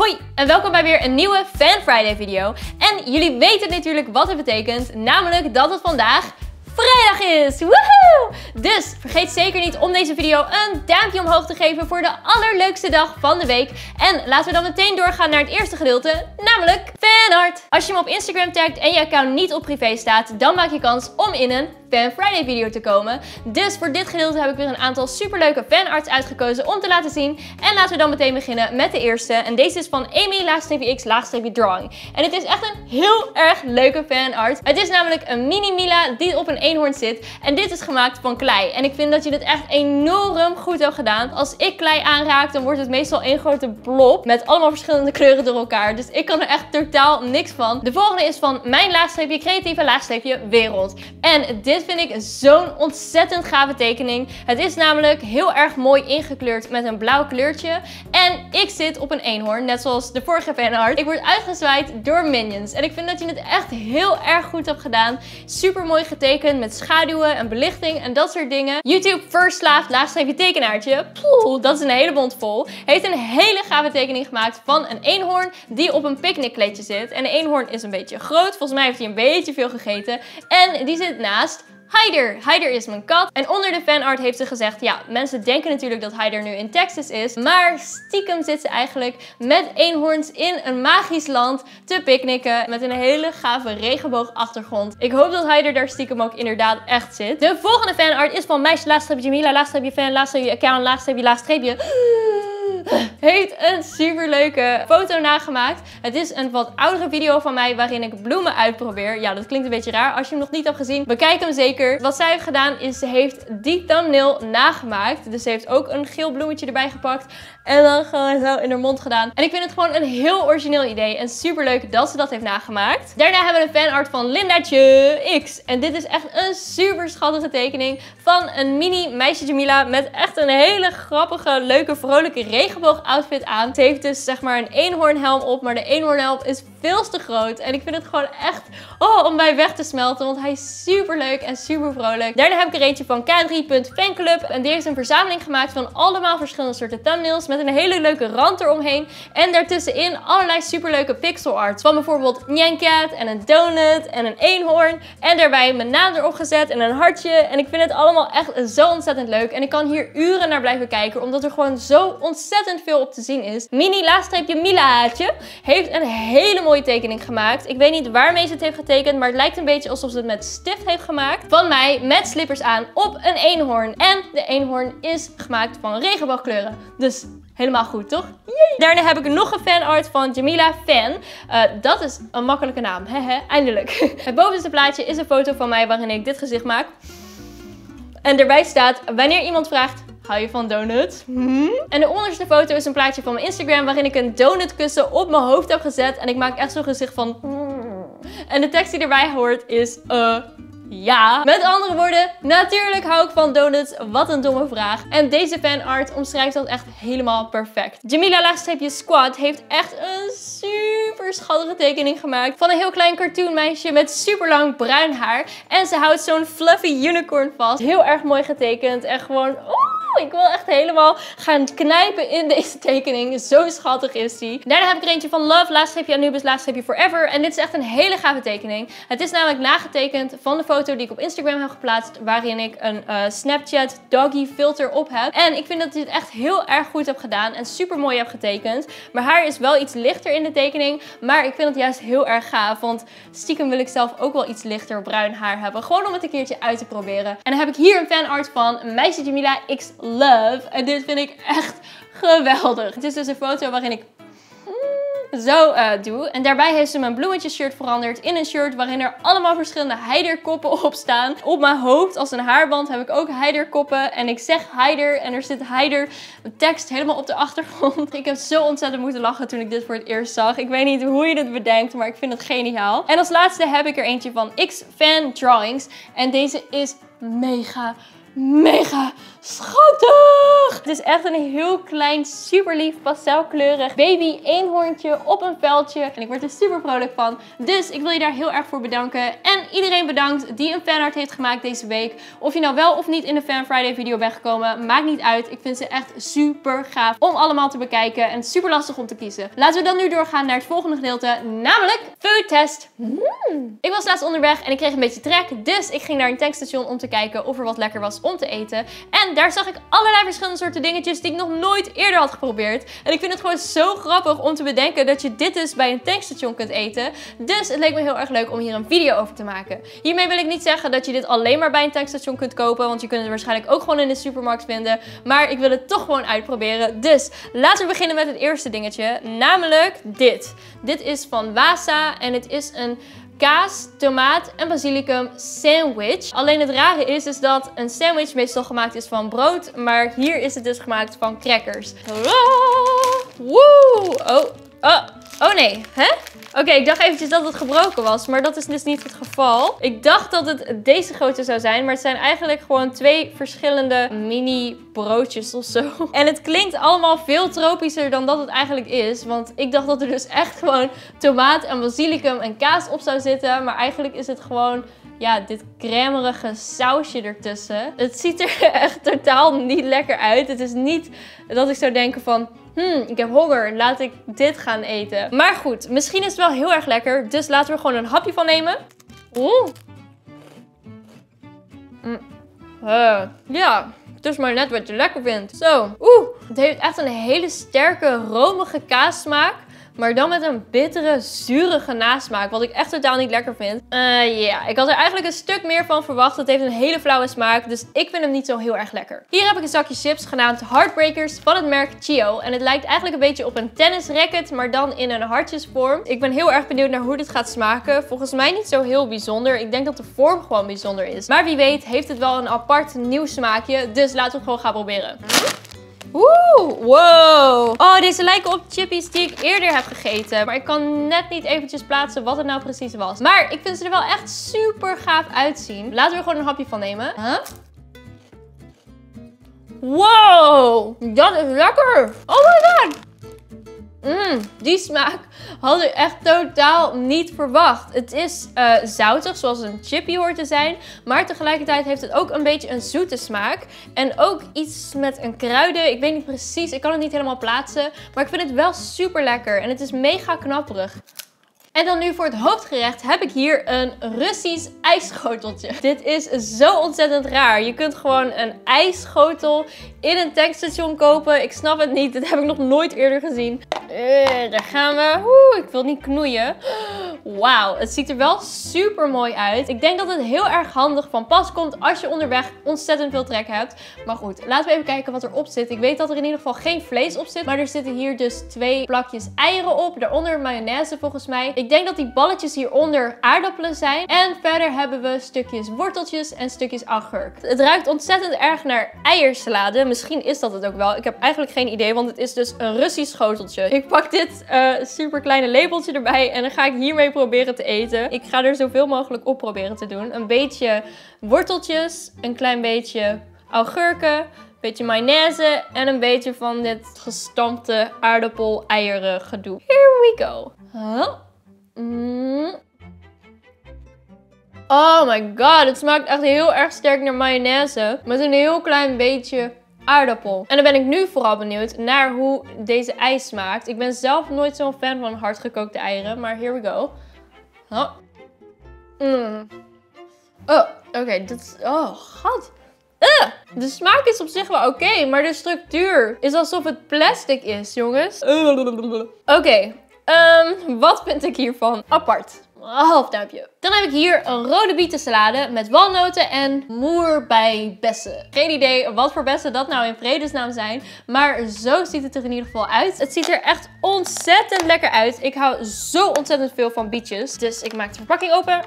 Hoi en welkom bij weer een nieuwe Fan Friday video. En jullie weten natuurlijk wat het betekent, namelijk dat het vandaag vrijdag is! Woehoe! Dus vergeet zeker niet om deze video een duimpje omhoog te geven voor de allerleukste dag van de week. En laten we dan meteen doorgaan naar het eerste gedeelte, namelijk fanart. Als je me op Instagram tagt en je account niet op privé staat, dan maak je kans om in een Fan Friday video te komen. Dus voor dit gedeelte heb ik weer een aantal superleuke fanarts uitgekozen om te laten zien. En laten we dan meteen beginnen met de eerste. En deze is van Amy laagstreepje X laagstreepje drawing. En het is echt een heel erg leuke fanart. Het is namelijk een mini Mila die op een eenhoorn zit. En dit is gemaakt van klei. En ik vind dat je dit echt enorm goed hebt gedaan. Als ik klei aanraak, dan wordt het meestal één grote blob met allemaal verschillende kleuren door elkaar. Dus ik kan er echt totaal niks van. De volgende is van mijn laagstreepje creatieve laagstreepje wereld. En dit vind ik zo'n ontzettend gave tekening. Het is namelijk heel erg mooi ingekleurd met een blauw kleurtje. En ik zit op een eenhoorn, net zoals de vorige fanart. Ik word uitgezwaaid door minions. En ik vind dat je het echt heel erg goed hebt gedaan. Super mooi getekend met schaduwen en belichting en dat soort dingen. YouTube verslaafd laagstreepje tekenaartje. Poeh, dat is een hele bond vol. Heeft een hele gave tekening gemaakt van een eenhoorn die op een picknickkleedje zit. En de eenhoorn is een beetje groot. Volgens mij heeft hij een beetje veel gegeten. En die zit naast Hyder. Hyder is mijn kat. En onder de fanart heeft ze gezegd, ja, mensen denken natuurlijk dat Hyder nu in Texas is. Maar stiekem zit ze eigenlijk met eenhoorns in een magisch land te picknicken. Met een hele gave regenboogachtergrond. Ik hoop dat Hyder daar stiekem ook inderdaad echt zit. De volgende fanart is van meisje laagstreepje Jamila, laagstreepje fan, laagstreepje account, laagstreepje, laagstreepje heeft een super leuke foto nagemaakt. Het is een wat oudere video van mij waarin ik bloemen uitprobeer. Ja, dat klinkt een beetje raar. Als je hem nog niet hebt gezien, bekijk hem zeker. Wat zij heeft gedaan is, ze heeft die thumbnail nagemaakt. Dus ze heeft ook een geel bloemetje erbij gepakt. En dan gewoon zo in haar mond gedaan. En ik vind het gewoon een heel origineel idee. En super leuk dat ze dat heeft nagemaakt. Daarna hebben we een fanart van Lindaatje X. En dit is echt een super schattige tekening van een mini meisje Jamila. Met echt een hele grappige, leuke, vrolijke regenboog outfit aan. Ze heeft dus zeg maar een eenhoornhelm op. Maar de eenhoornhelm is veel te groot. En ik vind het gewoon echt oh, om bij weg te smelten. Want hij is super leuk en super vrolijk. Daarna heb ik er eentje van K3.fanclub. En die heeft een verzameling gemaakt van allemaal verschillende soorten thumbnails. Met een hele leuke rand eromheen. En daartussenin allerlei superleuke pixel art. Van bijvoorbeeld Nyancat en een donut en een eenhoorn. En daarbij mijn naam erop gezet en een hartje. En ik vind het allemaal echt zo ontzettend leuk. En ik kan hier uren naar blijven kijken. Omdat er gewoon zo ontzettend veel op te zien is. Mini laagstreepje Milaatje heeft een hele mooie tekening gemaakt. Ik weet niet waarmee ze het heeft getekend. Maar het lijkt een beetje alsof ze het met stift heeft gemaakt. Van mij met slippers aan op een eenhoorn. En de eenhoorn is gemaakt van regenboogkleuren. Dus Helemaal goed, toch? Daarna heb ik nog een fanart van Jamila Fan. Uh, dat is een makkelijke naam. Hehe, eindelijk. Het bovenste plaatje is een foto van mij waarin ik dit gezicht maak. En erbij staat, wanneer iemand vraagt, hou je van donuts? Hm? En de onderste foto is een plaatje van mijn Instagram waarin ik een donutkussen op mijn hoofd heb gezet. En ik maak echt zo'n gezicht van... En de tekst die erbij hoort is... Uh, ja. Met andere woorden, natuurlijk hou ik van donuts. Wat een domme vraag. En deze fanart omschrijft dat echt helemaal perfect. Jamila laagstreepje squad heeft echt een super schattige tekening gemaakt. Van een heel klein cartoon meisje met super lang bruin haar. En ze houdt zo'n fluffy unicorn vast. Heel erg mooi getekend. En gewoon... Ik wil echt helemaal gaan knijpen in deze tekening. Zo schattig is die. Daarna heb ik er eentje van Love, laagstreepje Anubis, laagstreepje Forever. En dit is echt een hele gave tekening. Het is namelijk nagetekend van de foto die ik op Instagram heb geplaatst. Waarin ik een uh, Snapchat doggy filter op heb. En ik vind dat het echt heel erg goed heb gedaan. En super mooi heb getekend. Mijn haar is wel iets lichter in de tekening. Maar ik vind het juist heel erg gaaf. Want stiekem wil ik zelf ook wel iets lichter bruin haar hebben. Gewoon om het een keertje uit te proberen. En dan heb ik hier een fanart van Meisje Jamila X love. En dit vind ik echt geweldig. Het is dus een foto waarin ik zo uh, doe. En daarbij heeft ze mijn bloemetjes shirt veranderd in een shirt waarin er allemaal verschillende heiderkoppen op staan. Op mijn hoofd als een haarband heb ik ook heiderkoppen. En ik zeg heider en er zit heider tekst helemaal op de achtergrond. Ik heb zo ontzettend moeten lachen toen ik dit voor het eerst zag. Ik weet niet hoe je dit bedenkt, maar ik vind het geniaal. En als laatste heb ik er eentje van X Fan Drawings. En deze is mega mega schattig. Het is echt een heel klein, super lief, pastelkleurig baby eenhoorntje op een veldje. En ik word er super vrolijk van. Dus ik wil je daar heel erg voor bedanken. En iedereen bedankt die een fanart heeft gemaakt deze week. Of je nou wel of niet in de Fan Friday video bent gekomen, maakt niet uit. Ik vind ze echt super gaaf om allemaal te bekijken. En super lastig om te kiezen. Laten we dan nu doorgaan naar het volgende gedeelte, namelijk food test. Mm. Ik was laatst onderweg en ik kreeg een beetje trek. Dus ik ging naar een tankstation om te kijken of er wat lekker was om te eten. En daar zag ik allerlei verschillende soorten dingetjes die ik nog nooit eerder had geprobeerd. En ik vind het gewoon zo grappig om te bedenken dat je dit dus bij een tankstation kunt eten. Dus het leek me heel erg leuk om hier een video over te maken. Hiermee wil ik niet zeggen dat je dit alleen maar bij een tankstation kunt kopen. Want je kunt het waarschijnlijk ook gewoon in de supermarkt vinden. Maar ik wil het toch gewoon uitproberen. Dus laten we beginnen met het eerste dingetje. Namelijk dit. Dit is van Wasa en het is een kaas, tomaat en basilicum sandwich. Alleen het rare is, is dat een sandwich meestal gemaakt is van brood. Maar hier is het dus gemaakt van crackers. Woe! Oh, oh, oh nee. Hè? Oké, ik dacht eventjes dat het gebroken was, maar dat is dus niet het geval. Ik dacht dat het deze grootte zou zijn, maar het zijn eigenlijk gewoon twee verschillende mini broodjes of zo. En het klinkt allemaal veel tropischer dan dat het eigenlijk is, want ik dacht dat er dus echt gewoon tomaat en basilicum en kaas op zou zitten, maar eigenlijk is het gewoon ja, dit cremerige sausje ertussen. Het ziet er echt totaal niet lekker uit. Het is niet dat ik zou denken van, hmm, ik heb honger, laat ik dit gaan eten. Maar goed, misschien is het wel heel erg lekker, dus laten we gewoon een hapje van nemen. Oeh. Mm. Uh, ja, het is maar net wat je lekker vindt. Zo, oeh, het heeft echt een hele sterke romige kaassmaak. Maar dan met een bittere, zurige nasmaak. Wat ik echt totaal niet lekker vind. Uh, ja, ik had er eigenlijk een stuk meer van verwacht. Het heeft een hele flauwe smaak. Dus ik vind hem niet zo heel erg lekker. Hier heb ik een zakje chips genaamd Heartbreakers van het merk Chio. En het lijkt eigenlijk een beetje op een tennisracket. Maar dan in een hartjesvorm. Ik ben heel erg benieuwd naar hoe dit gaat smaken. Volgens mij niet zo heel bijzonder. Ik denk dat de vorm gewoon bijzonder is. Maar wie weet heeft het wel een apart nieuw smaakje. Dus laten we gewoon gaan proberen. Oeh, wow. Oh, deze lijken op chippies die ik eerder heb gegeten. Maar ik kan net niet eventjes plaatsen wat het nou precies was. Maar ik vind ze er wel echt super gaaf uitzien. Laten we er gewoon een hapje van nemen. Huh? Wow, dat is lekker. Oh my god. Mmm, die smaak had ik echt totaal niet verwacht. Het is uh, zoutig, zoals een chippy hoort te zijn. Maar tegelijkertijd heeft het ook een beetje een zoete smaak. En ook iets met een kruiden. Ik weet niet precies, ik kan het niet helemaal plaatsen. Maar ik vind het wel super lekker. En het is mega knapperig. En dan nu voor het hoofdgerecht heb ik hier een Russisch ijsschoteltje. Dit is zo ontzettend raar. Je kunt gewoon een ijsschotel in een tankstation kopen. Ik snap het niet. Dit heb ik nog nooit eerder gezien. Uh, daar gaan we. Ik wil niet knoeien. Wauw, het ziet er wel super mooi uit. Ik denk dat het heel erg handig van pas komt als je onderweg ontzettend veel trek hebt. Maar goed, laten we even kijken wat erop zit. Ik weet dat er in ieder geval geen vlees op zit. Maar er zitten hier dus twee plakjes eieren op. Daaronder mayonaise volgens mij. Ik denk dat die balletjes hieronder aardappelen zijn. En verder hebben we stukjes worteltjes en stukjes agurk. Het ruikt ontzettend erg naar eiersalade. Misschien is dat het ook wel. Ik heb eigenlijk geen idee, want het is dus een Russisch schoteltje. Ik pak dit uh, super kleine lepeltje erbij en dan ga ik hiermee proberen te eten. Ik ga er zoveel mogelijk op proberen te doen. Een beetje worteltjes, een klein beetje augurken, een beetje mayonaise en een beetje van dit gestampte aardappel-eieren gedoe. Here we go. Huh? Mm. Oh my god, het smaakt echt heel erg sterk naar mayonaise. Met een heel klein beetje aardappel. En dan ben ik nu vooral benieuwd naar hoe deze ijs smaakt. Ik ben zelf nooit zo'n fan van hardgekookte eieren, maar here we go. Oh. Mm. Oh, oké. dat Oh, god. Uh, de smaak is op zich wel oké, maar de structuur is alsof het plastic is, jongens. Oké, Um, wat vind ik hiervan? Apart. Half duimpje. Dan heb ik hier een rode bietensalade met walnoten en moer bij bessen. Geen idee wat voor bessen dat nou in vredesnaam zijn. Maar zo ziet het er in ieder geval uit. Het ziet er echt ontzettend lekker uit. Ik hou zo ontzettend veel van bietjes. Dus ik maak de verpakking open.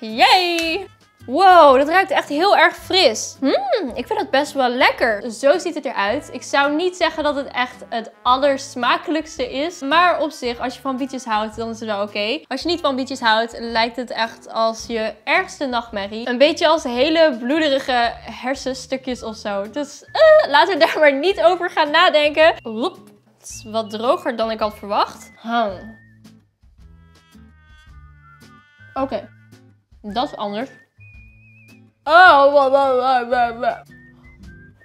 Yay! Wow, dat ruikt echt heel erg fris. Hmm, ik vind het best wel lekker. Zo ziet het eruit. Ik zou niet zeggen dat het echt het allersmakelijkste is. Maar op zich, als je van bietjes houdt, dan is het wel oké. Als je niet van bietjes houdt, lijkt het echt als je ergste nachtmerrie. Een beetje als hele bloederige hersenstukjes of zo. Dus uh, laten we daar maar niet over gaan nadenken. Het is wat droger dan ik had verwacht. Oké, dat is anders.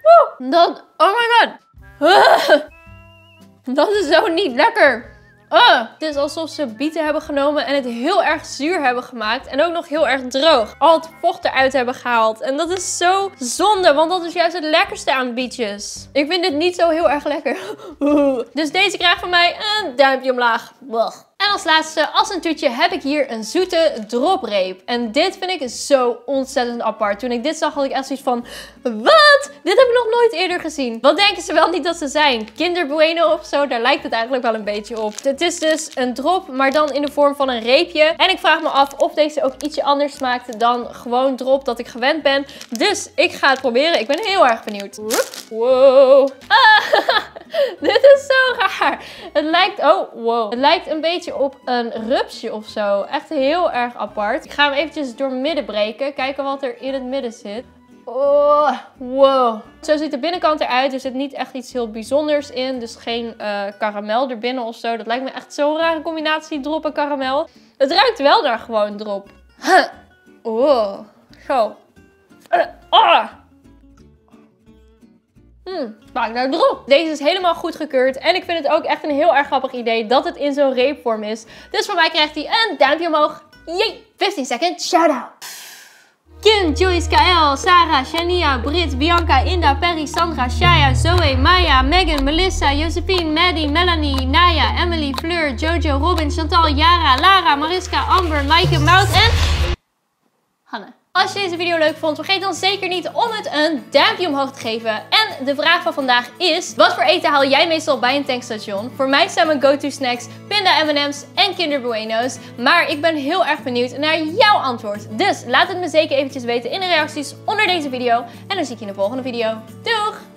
Oh. Dat, oh my god. Dat is zo niet lekker. Uh, het is alsof ze bieten hebben genomen en het heel erg zuur hebben gemaakt. En ook nog heel erg droog. Al het vocht eruit hebben gehaald. En dat is zo zonde, want dat is juist het lekkerste aan bietjes. Ik vind dit niet zo heel erg lekker. dus deze krijgt van mij een duimpje omlaag. En als laatste, als een toetje, heb ik hier een zoete dropreep. En dit vind ik zo ontzettend apart. Toen ik dit zag, had ik echt zoiets van... Wat? Dit heb ik nog nooit eerder gezien. Wat denken ze wel niet dat ze zijn? Kinder Bueno of zo? Daar lijkt het eigenlijk wel een beetje op. Het is dus een drop, maar dan in de vorm van een reepje. En ik vraag me af of deze ook ietsje anders smaakt dan gewoon drop dat ik gewend ben. Dus ik ga het proberen. Ik ben heel erg benieuwd. Wow. Dit is zo raar. Het lijkt... Oh, wow. Het lijkt een beetje op een rupsje of zo. Echt heel erg apart. Ik ga hem eventjes door midden breken. Kijken wat er in het midden zit. Oh, wow. Zo ziet de binnenkant eruit. Er zit niet echt iets heel bijzonders in. Dus geen uh, karamel erbinnen of zo. Dat lijkt me echt zo'n rare combinatie drop en karamel. Het ruikt wel naar gewoon drop. Oh, zo. Oh. Hmm, smaakt naar drop. Deze is helemaal goedgekeurd. En ik vind het ook echt een heel erg grappig idee dat het in zo'n reepvorm is. Dus voor mij krijgt hij een duimpje omhoog. Yay! 15 second shout-out. Kim, Joyce, KL, Sarah, Shania, Brit, Bianca, Inda, Perry, Sandra, Shaya, Zoe, Maya, Megan, Melissa, Josephine, Maddie, Melanie, Naya, Emily, Fleur, Jojo, Robin, Chantal, Yara, Lara, Mariska, Amber, Maaike, Mout en... Hanne. Als je deze video leuk vond, vergeet dan zeker niet om het een duimpje omhoog te geven. En de vraag van vandaag is, wat voor eten haal jij meestal bij een tankstation? Voor mij zijn mijn go-to snacks pinda M&M's en Kinder Bueno's. Maar ik ben heel erg benieuwd naar jouw antwoord. Dus laat het me zeker eventjes weten in de reacties onder deze video. En dan zie ik je in de volgende video. Doeg!